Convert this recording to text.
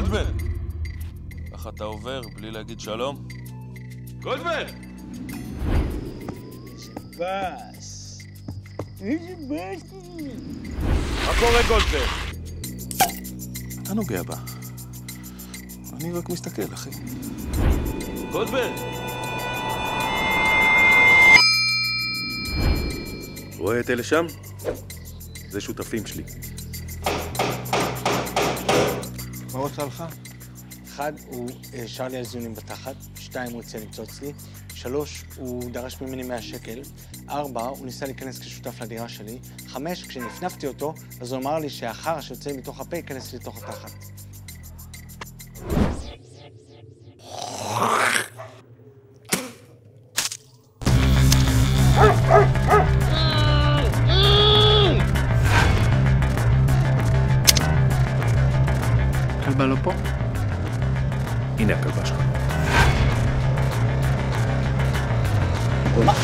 גולדברג! איך אתה עובר בלי להגיד שלום? גולדברג! בס. איזה בס. מה קורה גולדברג? אתה נוגע בה. אני רק מסתכל, אחי. גולדברג! רואה את אלה שם? זה שותפים שלי. מה רוצה לך? אחד, הוא אה, שר לי על זיונים בתחת, שתיים, הוא הציע למצוץ לי, שלוש, הוא דרש ממני 100 שקל, ארבע, הוא ניסה להיכנס כשותף לדירה שלי, חמש, כשנפנפתי אותו, אז הוא אמר לי שהחרא שיוצא מתוך הפה ייכנס לתוך התחת. Καλμπαλοπό. Είναι ακριβώς. Μα, μα,